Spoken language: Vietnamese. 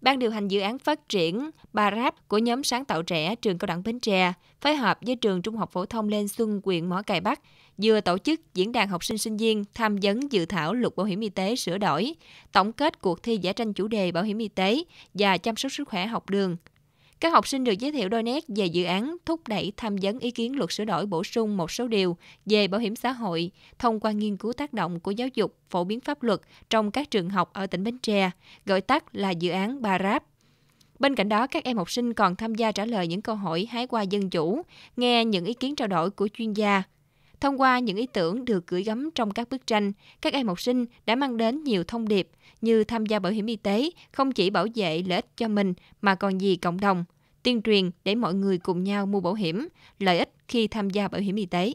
Ban điều hành dự án phát triển Barap của nhóm sáng tạo trẻ trường cao đẳng Bến Tre phối hợp với trường Trung học phổ thông Lên Xuân, huyện Mỏ Cày Bắc vừa tổ chức diễn đàn học sinh sinh viên tham vấn dự thảo luật bảo hiểm y tế sửa đổi, tổng kết cuộc thi giải tranh chủ đề bảo hiểm y tế và chăm sóc sức khỏe học đường. Các học sinh được giới thiệu đôi nét về dự án thúc đẩy tham vấn ý kiến luật sửa đổi bổ sung một số điều về bảo hiểm xã hội thông qua nghiên cứu tác động của giáo dục, phổ biến pháp luật trong các trường học ở tỉnh Bến Tre, gọi tắt là dự án BARAP. Bên cạnh đó, các em học sinh còn tham gia trả lời những câu hỏi hái qua dân chủ, nghe những ý kiến trao đổi của chuyên gia, Thông qua những ý tưởng được gửi gắm trong các bức tranh, các em học sinh đã mang đến nhiều thông điệp như tham gia bảo hiểm y tế không chỉ bảo vệ lợi ích cho mình mà còn vì cộng đồng, tuyên truyền để mọi người cùng nhau mua bảo hiểm, lợi ích khi tham gia bảo hiểm y tế.